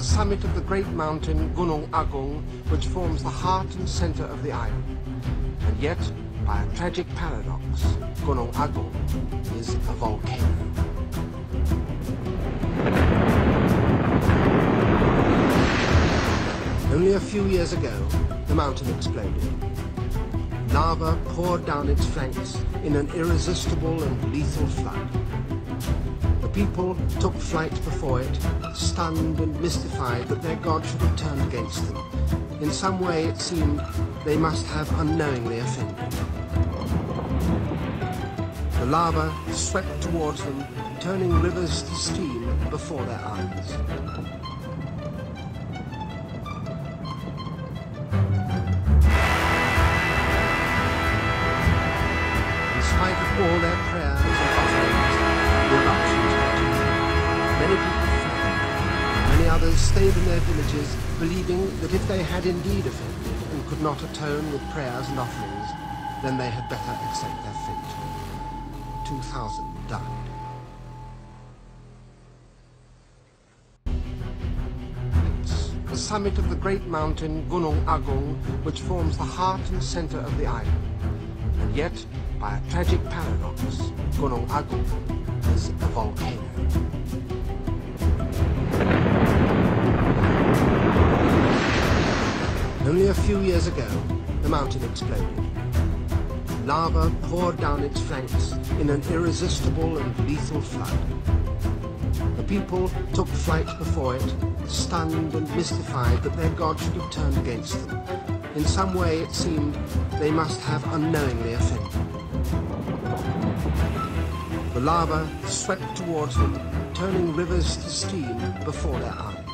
summit of the great mountain Gunung Agung, which forms the heart and center of the island. And yet, by a tragic paradox, Gunung Agung is a volcano. Only a few years ago, the mountain exploded. Lava poured down its flanks in an irresistible and lethal flood. People took flight before it, stunned and mystified that their god should have turned against them. In some way, it seemed, they must have unknowingly offended. The lava swept towards them, turning rivers to steam before their eyes. In spite of all their others stayed in their villages, believing that if they had indeed offended and could not atone with prayers and offerings, then they had better accept their fate. Two thousand died. It's the summit of the great mountain Gunung Agung, which forms the heart and center of the island. And yet, by a tragic paradox, Gunung Agung is a volcano. A few years ago, the mountain exploded. Lava poured down its flanks in an irresistible and lethal flood. The people took flight before it, stunned and mystified that their god should have turned against them. In some way, it seemed, they must have unknowingly offended. The lava swept towards them, turning rivers to steam before their eyes.